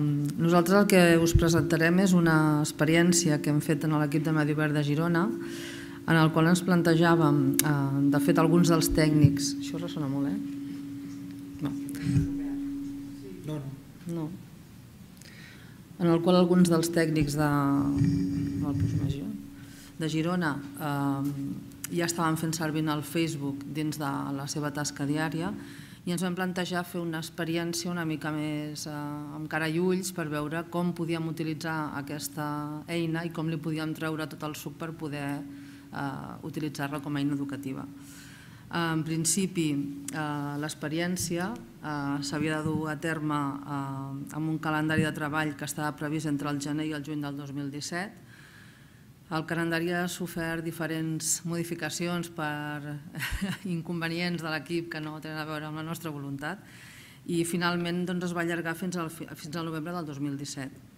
Nosaltres el que us presentarem és una experiència que hem fet en l'equip de Medi Obert de Girona, en el qual ens plantejàvem, eh, de fet, alguns dels tècnics... Això ressona molt, eh? No. No, no. No. En el qual alguns dels tècnics de, de Girona eh, ja estaven fent servir el Facebook dins de la seva tasca diària i ens vam plantejar fer una experiència una mica més eh, amb cara i ulls per veure com podíem utilitzar aquesta eina i com li podíem treure tot el suc per poder eh, utilitzar-la com a eina educativa. Eh, en principi, eh, l'experiència eh, s'havia de dur a terme eh, amb un calendari de treball que estava previst entre el gener i el juny del 2017 el calendari ha sofert diferents modificacions per inconvenients de l'equip que no tenen a veure amb la nostra voluntat i finalment doncs, es va allargar fins al, fins al novembre del 2017.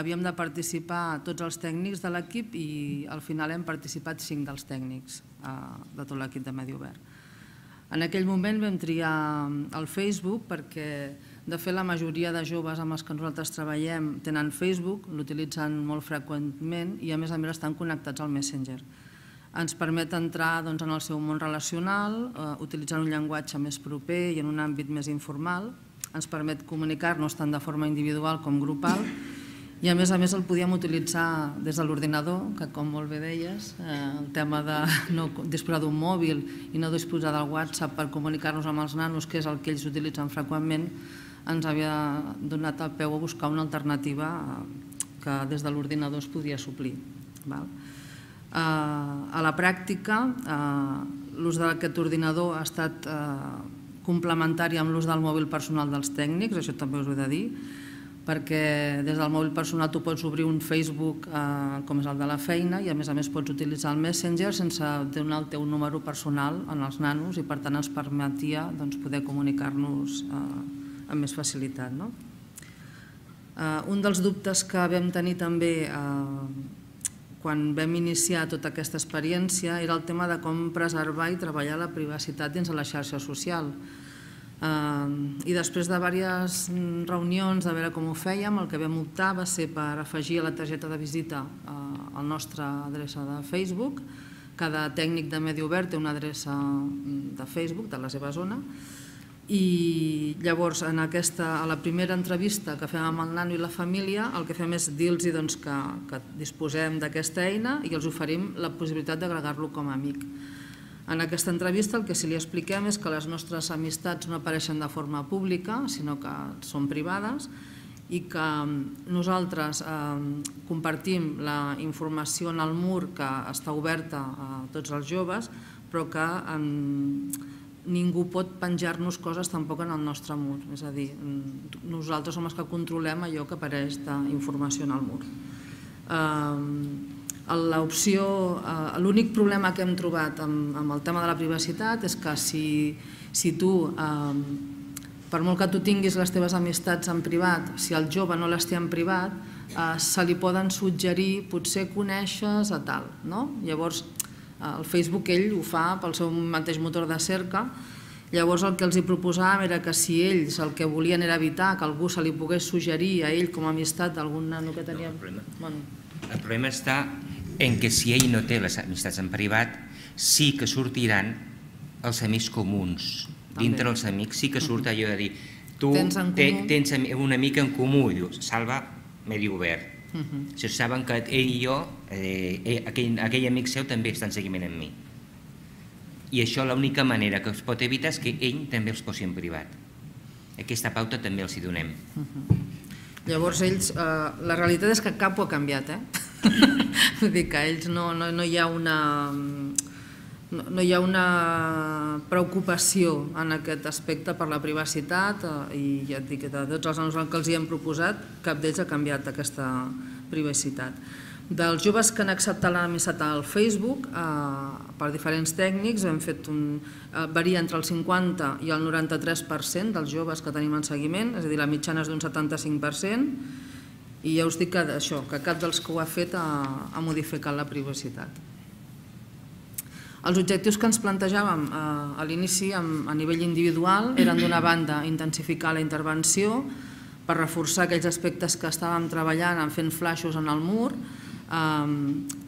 Havíem de participar tots els tècnics de l'equip i al final hem participat cinc dels tècnics eh, de tot l'equip de Medi Obert. En aquell moment vam triar el Facebook perquè de fet, la majoria de joves amb els que nosaltres treballem tenen Facebook, l'utilitzen molt freqüentment i a més a més estan connectats al Messenger. Ens permet entrar doncs, en el seu món relacional, eh, utilitzant un llenguatge més proper i en un àmbit més informal. Ens permet comunicar-nos tant de forma individual com grupal i a més a més el podíem utilitzar des de l'ordinador, que com molt bé deies, eh, el tema de no disposar d'un mòbil i no disposar del WhatsApp per comunicar-nos amb els nanos, que és el que ells utilitzen freqüentment, ens havia donat el peu a buscar una alternativa que des de l'ordinador es podia suplir. Val? Eh, a la pràctica, eh, l'ús d'aquest ordinador ha estat eh, complementari amb l'ús del mòbil personal dels tècnics, això també us ho he de dir, perquè des del mòbil personal tu pots obrir un Facebook eh, com és el de la feina i a més a més pots utilitzar el Messenger sense donar el teu número personal en els nanos i per tant ens permetia doncs, poder comunicar-nos eh, amb més facilitat. No? Uh, un dels dubtes que vam tenir també uh, quan vam iniciar tota aquesta experiència era el tema de com preservar i treballar la privacitat dins de la xarxa social. Uh, I després de diverses reunions de veure com ho fèiem, el que vam optar va ser per afegir a la targeta de visita uh, el nostre adreça de Facebook. Cada tècnic de Medi Obert té una adreça de Facebook de la seva zona i llavors en aquesta, a la primera entrevista que fem amb el nano i la família el que fem és dir-los doncs, que, que disposem d'aquesta eina i els oferim la possibilitat d'agregar-lo com a amic. En aquesta entrevista el que sí li expliquem és que les nostres amistats no apareixen de forma pública, sinó que són privades i que nosaltres eh, compartim la informació en el mur que està oberta a tots els joves, però que en, ningú pot penjar-nos coses tampoc en el nostre mur, és a dir, nosaltres som els que controlem allò que apareix d'informació en el mur. L'opció, eh, l'únic problema que hem trobat amb, amb el tema de la privacitat és que si, si tu, per molt que tu tinguis les teves amistats en privat, si el jove no les té en privat, eh, se li poden suggerir, potser coneixes a tal, no? Llavors, el Facebook ell ho fa pel seu mateix motor de cerca, llavors el que els hi proposàvem era que si ells el que volien era evitar que algú se li pogués suggerir a ell com a amistat d'algun nano que tenia... No, el, problema, bueno. el problema està en que si ell no té les amistats en privat, sí que sortiran els amics comuns. Dintre els amics sí que surt allò de dir tu tens, tens una mica en comú, i dius, salva, medi obert Uh -huh. Si saben que ell i jo, eh, aquell, aquell amic seu també està en seguiment amb mi. I això l'única manera que es pot evitar és que ell també els posi en privat. Aquesta pauta també els hi donem. Uh -huh. Llavors ells, eh, la realitat és que cap ho ha canviat, eh? Vull dir que ells no, no, no hi ha una no, hi ha una preocupació en aquest aspecte per la privacitat eh, i ja et dic que de tots els noms que els hi hem proposat, cap d'ells ha canviat aquesta privacitat. Dels joves que han acceptat l'amistat al Facebook, eh, per diferents tècnics, hem fet un, eh, varia entre el 50 i el 93% dels joves que tenim en seguiment, és a dir, la mitjana és d'un 75%, i ja us dic que, això, que cap dels que ho ha fet ha, ha modificat la privacitat. Els objectius que ens plantejàvem eh, a l'inici a nivell individual eren d'una banda intensificar la intervenció per reforçar aquells aspectes que estàvem treballant en fent flaixos en el mur,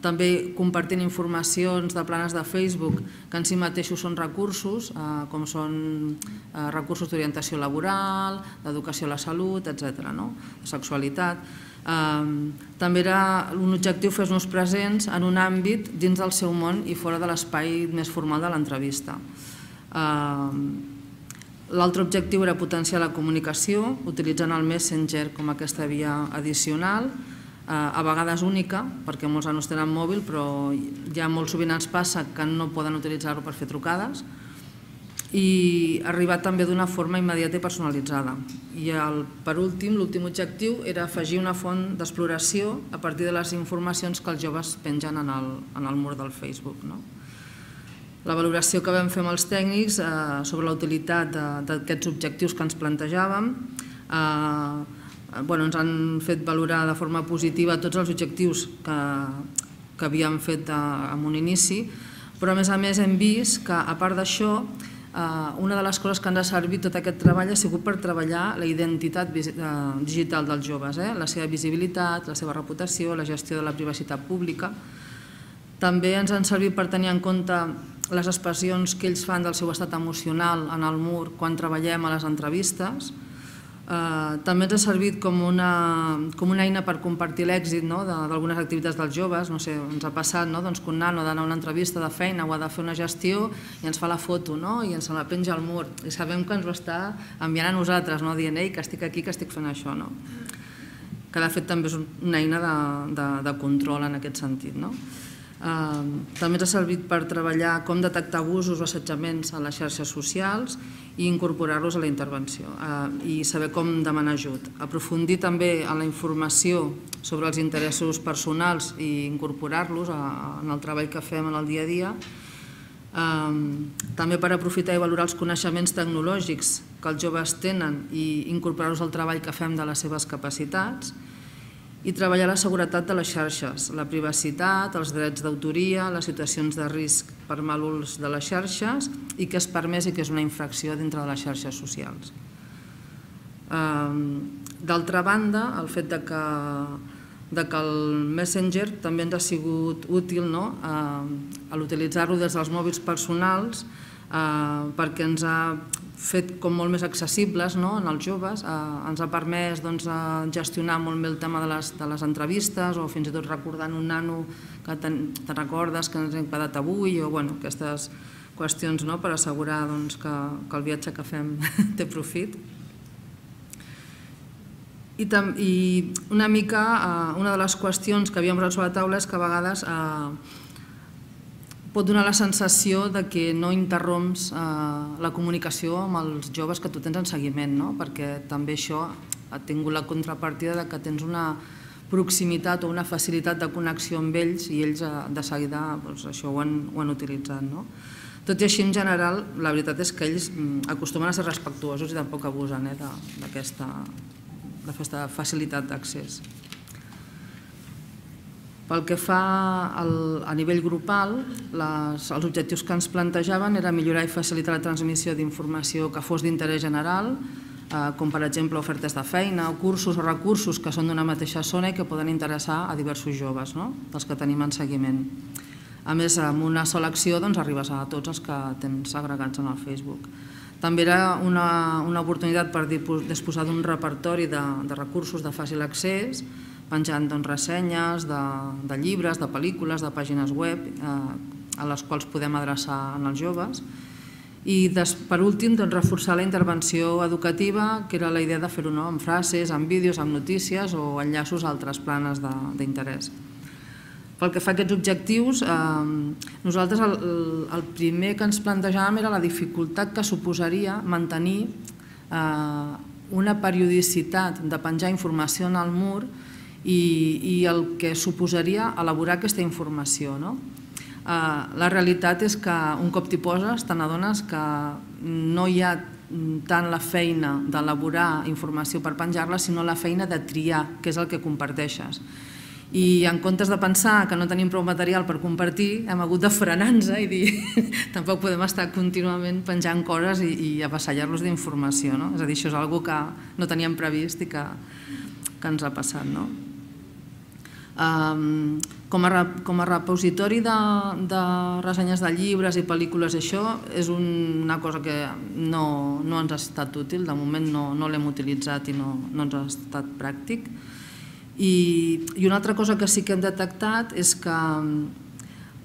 també compartint informacions de planes de Facebook que en si mateixos són recursos, eh, com són eh, recursos d'orientació laboral, d'educació a la salut, etc. No? sexualitat. També era un objectiu fer-nos presents en un àmbit dins del seu món i fora de l'espai més formal de l'entrevista. L'altre objectiu era potenciar la comunicació utilitzant el Messenger com aquesta via addicional, Eh, a vegades única, perquè molts no tenen mòbil, però ja molt sovint ens passa que no poden utilitzar-lo per fer trucades, i arribar també d'una forma immediata i personalitzada. I el, per últim, l'últim objectiu era afegir una font d'exploració a partir de les informacions que els joves pengen en el, en el mur del Facebook. No? La valoració que vam fer amb els tècnics eh, sobre la utilitat d'aquests objectius que ens plantejàvem eh, Eh, bueno, ens han fet valorar de forma positiva tots els objectius que, que havíem fet a, en un inici, però a més a més hem vist que a part d'això eh, una de les coses que ens ha servit tot aquest treball ha sigut per treballar la identitat eh, digital dels joves, eh? la seva visibilitat, la seva reputació, la gestió de la privacitat pública. També ens han servit per tenir en compte les expressions que ells fan del seu estat emocional en el mur quan treballem a les entrevistes, Eh, també ens ha servit com una, com una eina per compartir l'èxit no? d'algunes activitats dels joves. No sé, ens ha passat no? doncs que un nano ha d'anar a una entrevista de feina o ha de fer una gestió i ens fa la foto no? i ens la penja al mur. I sabem que ens ho està enviant a nosaltres, no? dient Ei, que estic aquí, que estic fent això. No? Que de fet també és una eina de, de, de control en aquest sentit. No? També ens ha servit per treballar com detectar abusos o assetjaments a les xarxes socials i incorporar-los a la intervenció i saber com demanar ajut. Aprofundir també en la informació sobre els interessos personals i incorporar-los en el treball que fem en el dia a dia. També per aprofitar i valorar els coneixements tecnològics que els joves tenen i incorporar-los al treball que fem de les seves capacitats i treballar la seguretat de les xarxes, la privacitat, els drets d'autoria, les situacions de risc per mal ús de les xarxes i que és permès i que és una infracció dintre de les xarxes socials. D'altra banda, el fet de que, de que el Messenger també ens ha sigut útil no? a l'utilitzar-lo des dels mòbils personals perquè ens ha fet com molt més accessibles no, en els joves, eh, ens ha permès doncs, gestionar molt bé el tema de les, de les entrevistes o fins i tot recordant un nano que te'n te recordes que ens hem quedat avui o bueno, aquestes qüestions no, per assegurar doncs, que, que el viatge que fem té profit. I, tam, i una mica, eh, una de les qüestions que havíem posat sobre la taula és que a vegades eh, pot donar la sensació de que no interromps eh, la comunicació amb els joves que tu tens en seguiment, no? perquè també això ha tingut la contrapartida de que tens una proximitat o una facilitat de connexió amb ells i ells eh, de seguida doncs, això ho han, ho han utilitzat. No? Tot i així, en general, la veritat és que ells mm, acostumen a ser respectuosos i tampoc abusen eh, d'aquesta facilitat d'accés. Pel que fa al, a nivell grupal, les, els objectius que ens plantejaven era millorar i facilitar la transmissió d'informació que fos d'interès general, eh, com per exemple ofertes de feina o cursos o recursos que són d'una mateixa zona i que poden interessar a diversos joves, no? dels que tenim en seguiment. A més, amb una sola acció doncs, arribes a tots els que tens agregats en el Facebook. També era una, una oportunitat per disposar d'un repertori de, de recursos de fàcil accés, penjant doncs, ressenyes de, de llibres, de pel·lícules, de pàgines web eh, a les quals podem adreçar en els joves. I des, per últim, doncs, reforçar la intervenció educativa, que era la idea de fer-ho no? amb frases, amb vídeos, amb notícies o enllaços a altres planes d'interès. Pel que fa a aquests objectius, eh, nosaltres el, el primer que ens plantejàvem era la dificultat que suposaria mantenir eh, una periodicitat de penjar informació en el mur i, i el que suposaria elaborar aquesta informació. No? Eh, la realitat és que un cop t'hi poses te n'adones que no hi ha tant la feina d'elaborar informació per penjar-la, sinó la feina de triar, que és el que comparteixes. i en comptes de pensar que no tenim prou material per compartir, hem hagut de frenar-nos i dir tampoc podem estar contínuament penjant coses i, i avassallar-los d'informació. No? És a dir, això és una que no teníem previst i que, que ens ha passat. No? Com, a, com a repositori de, de ressenyes de llibres i pel·lícules, això és una cosa que no, no ens ha estat útil, de moment no, no l'hem utilitzat i no, no ens ha estat pràctic. I, I una altra cosa que sí que hem detectat és que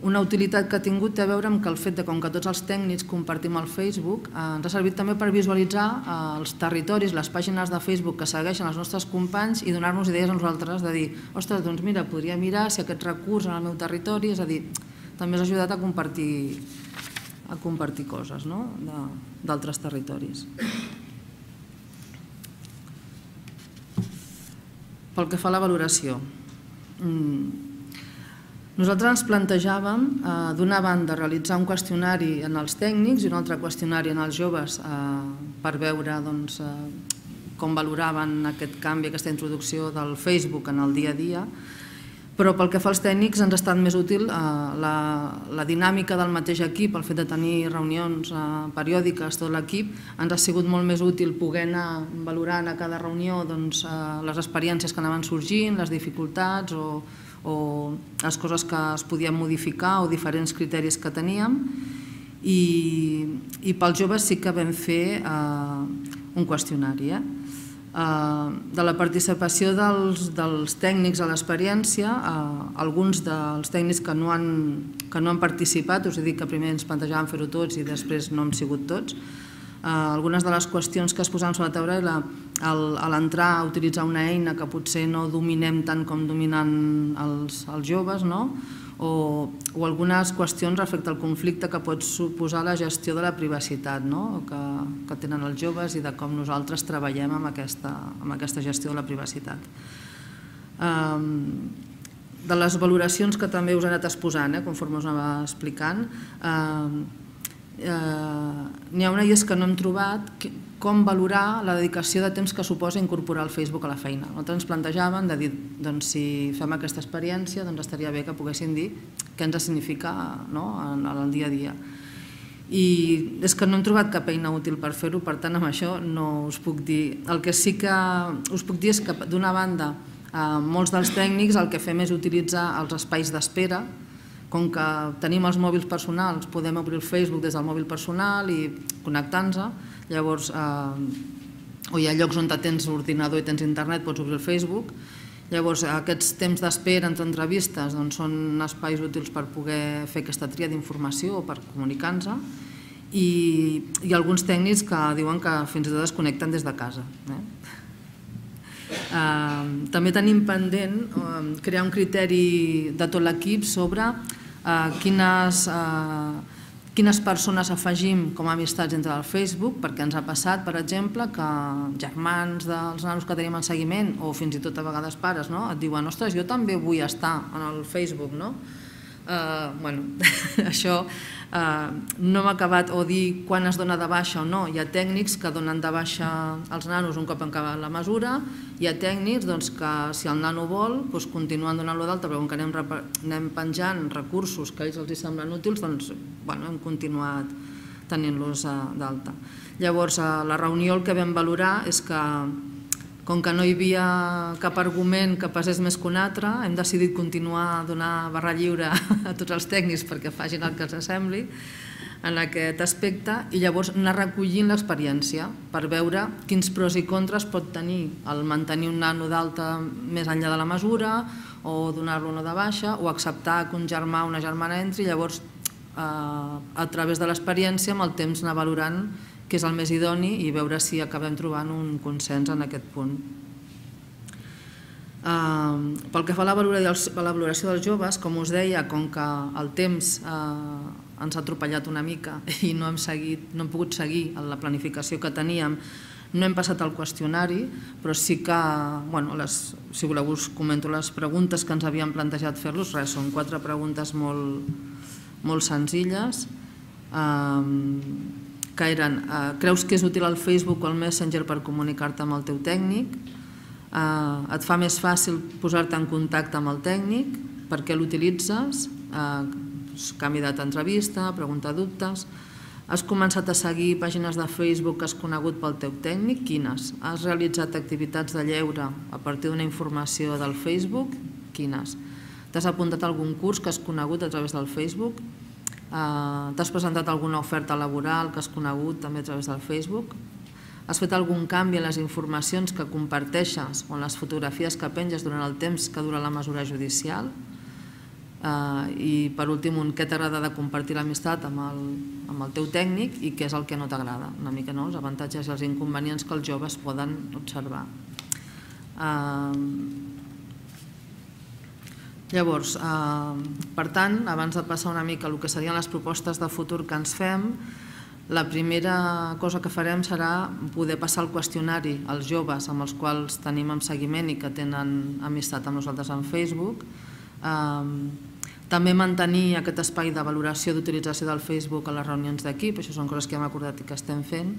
una utilitat que ha tingut té a veure amb que el fet de com que tots els tècnics compartim el Facebook eh, ens ha servit també per visualitzar eh, els territoris, les pàgines de Facebook que segueixen els nostres companys i donar-nos idees a nosaltres de dir, ostres, doncs mira, podria mirar si aquest recurs en el meu territori, és a dir, també has ajudat a compartir, a compartir coses no? d'altres territoris. Pel que fa a la valoració, mm, nosaltres ens plantejàvem, eh, d'una banda, realitzar un qüestionari en els tècnics i un altre qüestionari en els joves eh, per veure doncs, eh, com valoraven aquest canvi, aquesta introducció del Facebook en el dia a dia, però pel que fa als tècnics ens ha estat més útil eh, la, la dinàmica del mateix equip, el fet de tenir reunions eh, periòdiques, tot l'equip, ens ha sigut molt més útil poder anar valorant a cada reunió doncs, eh, les experiències que anaven sorgint, les dificultats o, o les coses que es podien modificar o diferents criteris que teníem i, i pels joves sí que vam fer eh, un qüestionari. Eh? Eh, de la participació dels, dels tècnics a l'experiència, eh, alguns dels tècnics que no, han, que no han participat, us he dit que primer ens plantejàvem fer-ho tots i després no hem sigut tots, algunes de les qüestions que es posaven sobre la taula era l'entrar a utilitzar una eina que potser no dominem tant com dominen els, els joves, no? o, o algunes qüestions respecte al conflicte que pot suposar la gestió de la privacitat no? que, que tenen els joves i de com nosaltres treballem amb aquesta, amb aquesta gestió de la privacitat. De les valoracions que també us he anat exposant, eh, conforme us anava explicant, eh, eh, n'hi ha una i és que no hem trobat com valorar la dedicació de temps que suposa incorporar el Facebook a la feina. Nosaltres ens plantejàvem de dir, doncs, si fem aquesta experiència, doncs estaria bé que poguessin dir què ens significa no, en el dia a dia. I és que no hem trobat cap eina útil per fer-ho, per tant, amb això no us puc dir. El que sí que us puc dir és que, d'una banda, eh, molts dels tècnics el que fem és utilitzar els espais d'espera, com que tenim els mòbils personals, podem obrir el Facebook des del mòbil personal i connectar-nos, Llavors, eh, o hi ha llocs on tens ordinador i tens internet, pots obrir el Facebook. Llavors, aquests temps d'espera entre entrevistes doncs, són espais útils per poder fer aquesta tria d'informació o per comunicar-nos i hi ha alguns tècnics que diuen que fins i tot es connecten des de casa. Eh? Uh, també tenim pendent uh, crear un criteri de tot l'equip sobre quines uh, quines persones afegim com a amistats entre el Facebook, perquè ens ha passat, per exemple, que germans dels nanos que tenim en seguiment, o fins i tot a vegades pares, no? et diuen, ostres, jo també vull estar en el Facebook, no? Eh, bueno, això eh, no hem acabat o dir quan es dona de baixa o no. Hi ha tècnics que donen de baixa els nanos un cop han acabat la mesura, hi ha tècnics doncs, que si el nano vol doncs, continuen donant-lo d'alta, però com que anem, penjant recursos que a ells els semblen útils, doncs bueno, hem continuat tenint-los eh, d'alta. Llavors, a la reunió el que vam valorar és que com que no hi havia cap argument que passés més que un altre, hem decidit continuar a donar barra lliure a tots els tècnics perquè facin el que els sembli en aquest aspecte i llavors anar recollint l'experiència per veure quins pros i contres pot tenir el mantenir un nano d'alta més enllà de la mesura o donar-lo una de baixa o acceptar que un germà o una germana entri. I llavors eh, a través de l'experiència amb el temps anar valorant que és el més idoni i veure si acabem trobant un consens en aquest punt. Uh, pel que fa a la, valoració, dels joves, com us deia, com que el temps uh, ens ha atropellat una mica i no hem, no hem pogut seguir la planificació que teníem, no hem passat al qüestionari, però sí que, bueno, les, si voleu us comento les preguntes que ens havíem plantejat fer-los, res, són quatre preguntes molt, molt senzilles. Um, que eren eh, creus que és útil el Facebook o el Messenger per comunicar-te amb el teu tècnic? eh, et fa més fàcil posar-te en contacte amb el tècnic, per què l'utilitzes, eh, canvi d'entrevista, preguntar dubtes, has començat a seguir pàgines de Facebook que has conegut pel teu tècnic? Quines? Has realitzat activitats de lleure a partir d'una informació del Facebook? Quines? T'has apuntat a algun curs que has conegut a través del Facebook? Uh, T'has presentat alguna oferta laboral que has conegut també a través del Facebook? Has fet algun canvi en les informacions que comparteixes o en les fotografies que penges durant el temps que dura la mesura judicial? Uh, I per últim, un què t'agrada de compartir l'amistat amb, el, amb el teu tècnic i què és el que no t'agrada, una mica no? els avantatges i els inconvenients que els joves poden observar. Uh, llavors, uh, per tant, abans de passar una mica el que serien les propostes de futur que ens fem, la primera cosa que farem serà poder passar el qüestionari als joves amb els quals tenim en seguiment i que tenen amistat amb nosaltres en Facebook, uh, també mantenir aquest espai de valoració d'utilització del Facebook a les reunions d'equip, això són coses que hem acordat i que estem fent,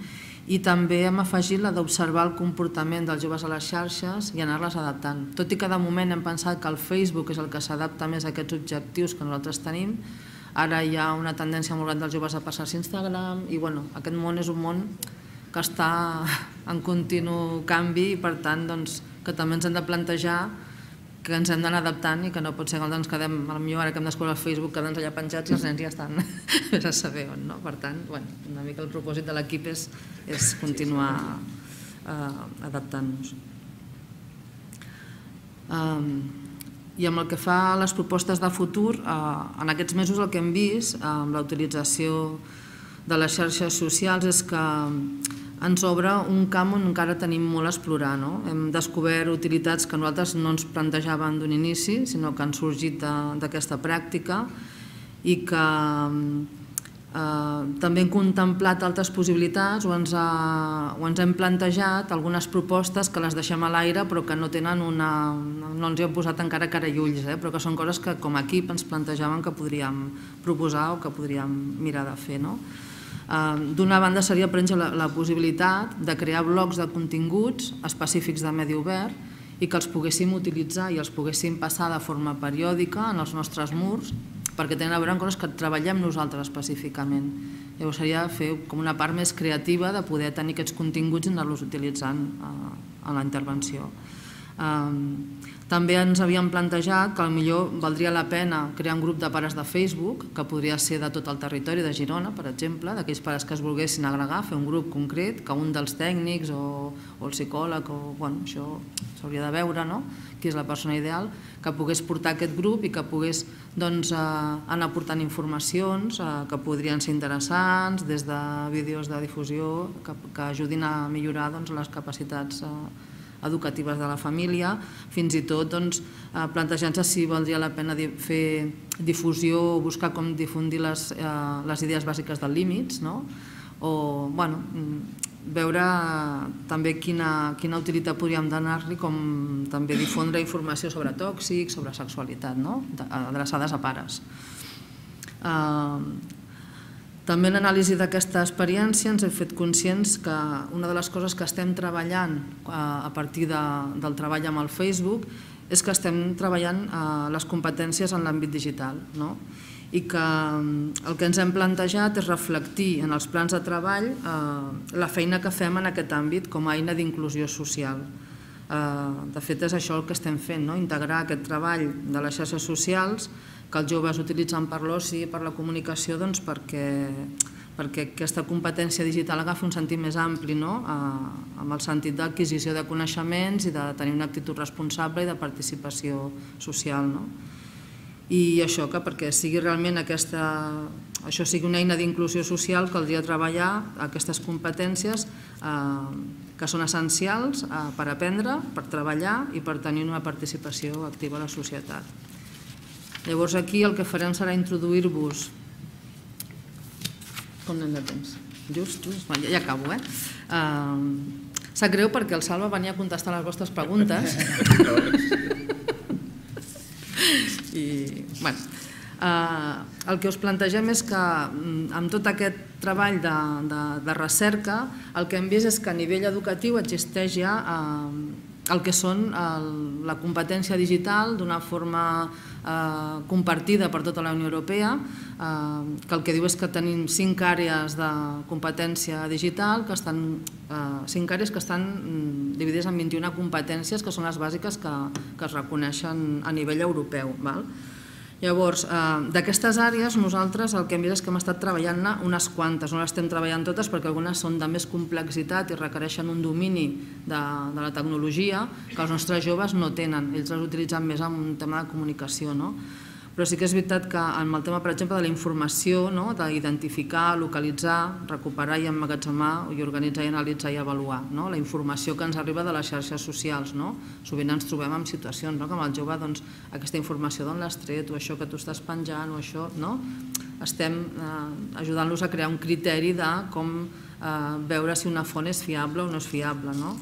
i també hem afegit la d'observar el comportament dels joves a les xarxes i anar-les adaptant. Tot i que de moment hem pensat que el Facebook és el que s'adapta més a aquests objectius que nosaltres tenim, ara hi ha una tendència molt gran dels joves a passar-se a Instagram i bueno, aquest món és un món que està en continu canvi i per tant doncs, que també ens hem de plantejar que ens hem d'anar adaptant i que no pot ser que ens quedem, potser ara que hem descobert el Facebook, quedem allà penjats i els nens ja estan a saber on. No? Per tant, bueno, una mica el propòsit de l'equip és, és continuar eh, adaptant-nos. Um, I amb el que fa a les propostes de futur, eh, en aquests mesos el que hem vist eh, amb la utilització de les xarxes socials és que ens obre un camp on encara tenim molt a explorar. No? Hem descobert utilitats que nosaltres no ens plantejàvem d'un inici, sinó que han sorgit d'aquesta pràctica i que eh, també hem contemplat altres possibilitats o ens, ha, o ens hem plantejat algunes propostes que les deixem a l'aire però que no tenen una... no ens hi hem posat encara cara i ulls, eh? però que són coses que com a equip ens plantejàvem que podríem proposar o que podríem mirar de fer. No? D'una banda seria prendre la, possibilitat de crear blocs de continguts específics de medi obert i que els poguéssim utilitzar i els poguéssim passar de forma periòdica en els nostres murs perquè tenen a veure amb coses que treballem nosaltres específicament. Llavors seria fer com una part més creativa de poder tenir aquests continguts i anar-los utilitzant eh, en la intervenció. També ens havíem plantejat que millor valdria la pena crear un grup de pares de Facebook, que podria ser de tot el territori de Girona, per exemple, d'aquells pares que es volguessin agregar, fer un grup concret, que un dels tècnics o, o el psicòleg, o, bueno, això s'hauria de veure, no? qui és la persona ideal, que pogués portar aquest grup i que pogués doncs, eh, anar portant informacions eh, que podrien ser interessants, des de vídeos de difusió que, que ajudin a millorar doncs, les capacitats eh, educatives de la família, fins i tot doncs, eh, plantejant-se si valdria la pena fer difusió o buscar com difundir les, eh, les idees bàsiques dels límits, no? o bueno, veure també quina, quina utilitat podríem donar-li, com també difondre informació sobre tòxics, sobre sexualitat, no? adreçades a pares. Eh, també en d'aquesta experiència ens hem fet conscients que una de les coses que estem treballant eh, a partir de, del treball amb el Facebook és que estem treballant eh, les competències en l'àmbit digital no? i que mm, el que ens hem plantejat és reflectir en els plans de treball eh, la feina que fem en aquest àmbit com a eina d'inclusió social. De fet, és això el que estem fent, no? integrar aquest treball de les xarxes socials que els joves utilitzen per l'oci i per la comunicació doncs, perquè, perquè aquesta competència digital agafi un sentit més ampli, no? amb el sentit d'adquisició de coneixements i de tenir una actitud responsable i de participació social. No? I això que perquè sigui realment aquesta, això sigui una eina d'inclusió social caldria treballar aquestes competències eh, que són essencials eh, per aprendre, per treballar i per tenir una participació activa a la societat. Llavors aquí el que farem serà introduir-vos... Com anem de temps? Just, just, ja, ja acabo, eh? Uh, sap greu perquè el Salva venia a contestar les vostres preguntes. I, bueno, uh, el que us plantegem és que mm, amb tot aquest treball de, de, de recerca el que hem vist és que a nivell educatiu existeix ja uh, el que són la competència digital d'una forma eh, compartida per tota la Unió Europea, eh, que el que diu és que tenim cinc àrees de competència digital, que estan, eh, cinc àrees que estan mm, dividides en 21 competències, que són les bàsiques que, que es reconeixen a nivell europeu. Val? Llavors, eh, d'aquestes àrees nosaltres el que hem vist és que hem estat treballant-ne unes quantes, no les estem treballant totes perquè algunes són de més complexitat i requereixen un domini de, de la tecnologia que els nostres joves no tenen, ells les utilitzen més en un tema de comunicació. No? Però sí que és veritat que amb el tema, per exemple, de la informació, no? d'identificar, localitzar, recuperar i emmagatzemar, i organitzar i analitzar i avaluar, no? la informació que ens arriba de les xarxes socials. No? Sovint ens trobem en situacions no? que amb el jove doncs, aquesta informació d'on l'has tret, o això que tu estàs penjant, o això, no? estem eh, ajudant-los a crear un criteri de com eh, veure si una font és fiable o no és fiable. No?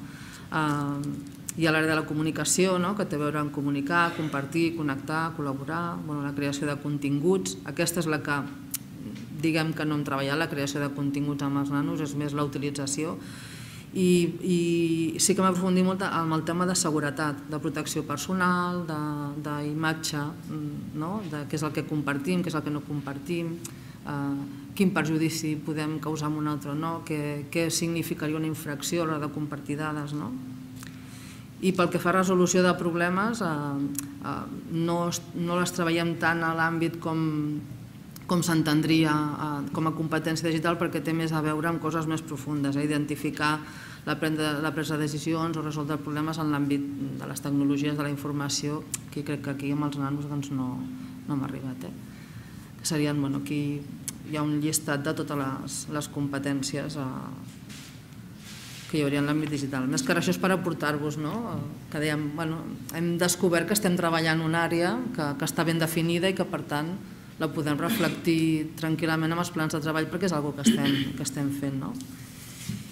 Eh, hi ha l'àrea de la comunicació, no? que té a veure amb comunicar, compartir, connectar, col·laborar, bueno, la creació de continguts. Aquesta és la que, diguem que no hem treballat, la creació de continguts amb els nanos, és més la utilització. I, i sí que m'he aprofundit molt amb el tema de seguretat, de protecció personal, d'imatge, no? de què és el que compartim, què és el que no compartim, eh, quin perjudici podem causar amb un altre o no, què, què significaria una infracció a l'hora de compartir dades. No? I pel que fa a resolució de problemes eh, eh, no, no les treballem tant a l'àmbit com, com s'entendria eh, com a competència digital perquè té més a veure amb coses més profundes, eh, identificar la, la presa de decisions o resoldre problemes en l'àmbit de les tecnologies de la informació, que crec que aquí amb els nanos doncs, no, no hem arribat. Eh? Serien, bueno, aquí hi ha un llistat de totes les, les competències eh, que hi hauria en l'àmbit digital. Més que això és per aportar-vos, no? que dèiem, bueno, hem descobert que estem treballant una àrea que, que està ben definida i que per tant la podem reflectir tranquil·lament amb els plans de treball perquè és una que estem, que estem fent. No?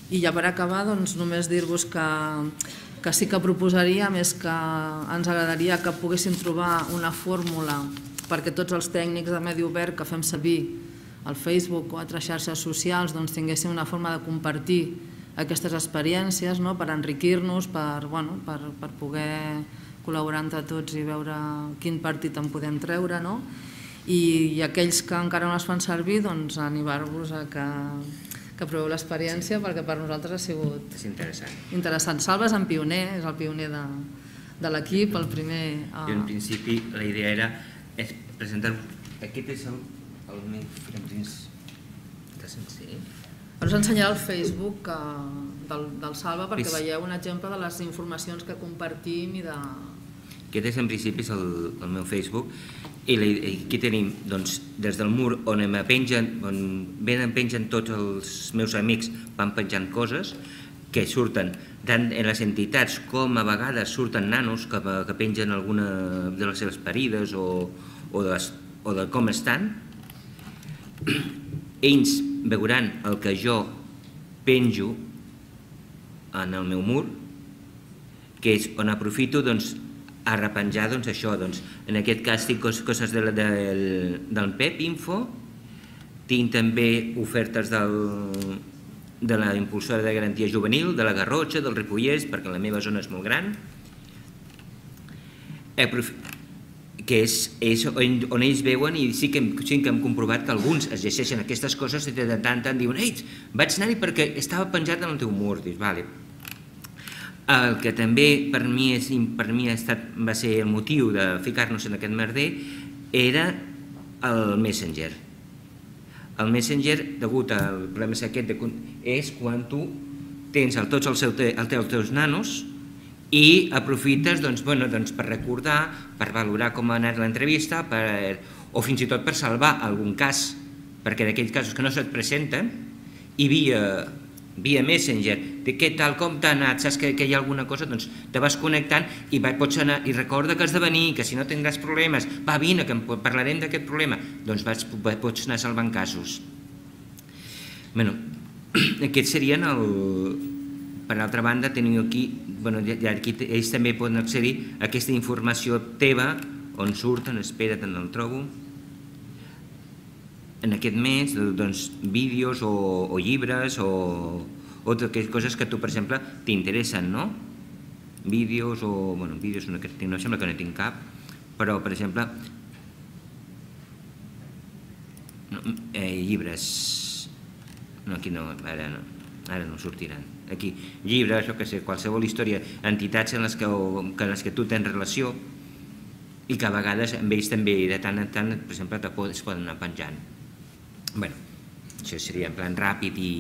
I ja per acabar, doncs, només dir-vos que, que sí que proposaria, més que ens agradaria que poguéssim trobar una fórmula perquè tots els tècnics de medi obert que fem servir al Facebook o altres xarxes socials doncs, tinguéssim una forma de compartir aquestes experiències no? per enriquir-nos, per, bueno, per, per poder col·laborar entre tots i veure quin partit en podem treure, no? I, i aquells que encara no es fan servir, doncs animar-vos a que, que proveu l'experiència sí. perquè per nosaltres ha sigut és interessant. interessant. Salva és en pioner, és el pioner de, de l'equip, el primer... Uh... Jo en principi la idea era presentar... Aquest és el, el meu... Sencer? Però us ensenyaré el Facebook que, del, del Salva perquè veieu un exemple de les informacions que compartim i de... Aquest és en principi el, el meu Facebook. I aquí tenim doncs, des del mur on em pengen, on venen pengen tots els meus amics van penjant coses que surten tant en les entitats com a vegades surten nanos que, que pengen alguna de les seves parides o, o, de, les, o de com estan ells veuran el que jo penjo en el meu mur, que és on aprofito doncs, a repenjar doncs, això. Doncs, en aquest cas tinc coses de, de, del PEP Info, tinc també ofertes del, de la impulsora de garantia juvenil, de la Garrotxa, del Ripollès, perquè la meva zona és molt gran. Que és, és on, on ells veuen i sí que, hem, sí que hem comprovat que alguns es llegeixen aquestes coses i de tant en tant diuen «Ei, vaig anar-hi perquè estava penjat en el teu mur». Dius, vale. El que també per mi, és, per mi ha estat, va ser el motiu de ficar-nos en aquest merder era el Messenger. El Messenger, degut al problema aquest, de, és quan tu tens el, tots els, seus, els teus nanos i aprofites doncs, bueno, doncs, per recordar, per valorar com ha anat l'entrevista per, o fins i tot per salvar algun cas, perquè d'aquells casos que no se't presenten i via, via Messenger, de què tal, com t'ha anat, saps que, que hi ha alguna cosa, doncs te vas connectant i va, pots anar, i recorda que has de venir, que si no tindràs problemes, va, vine, que parlarem d'aquest problema, doncs vas, pots anar salvant casos. bueno, aquests serien el... Per altra banda, teniu aquí bueno, ja, aquí ells també poden accedir a aquesta informació teva, on surten, espera't, on el trobo. En aquest mes, doncs, vídeos o, o llibres o, o coses que tu, per exemple, t'interessen, no? vídeos o... Bueno, vídeos no, no sembla que no tinc cap, però, per exemple, no, eh, llibres... No, aquí no, ara no, ara no sortiran. Aquí, llibres, jo que sé, qualsevol història, entitats en les que, en les que tu tens relació i que a vegades amb ells també de tant en tant, per exemple, es poden anar penjant. bueno, això seria en plan ràpid i,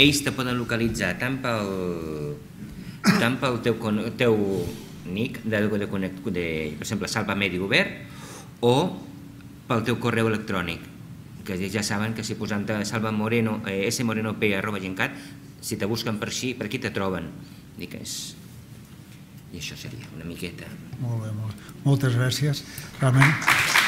ells te poden localitzar tant pel, tant pel teu, teu nick de, de, de, de, per exemple, Salva Medi Obert o pel teu correu electrònic que ja saben que si posant salva moreno, eh, smorenop arroba gencat, si te busquen per així, per aquí te troben. Dic, és... I això seria una miqueta. Molt bé, molt. moltes gràcies. Realment...